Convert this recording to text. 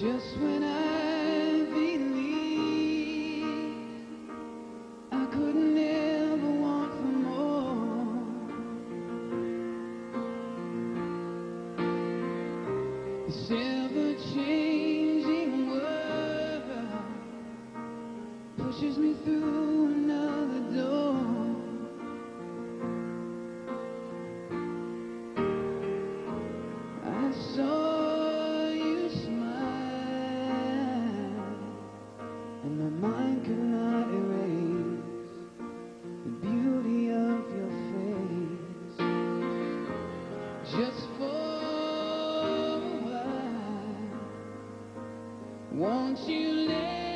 Just when I believe I could never want for more. This ever-changing world Pushes me through you live?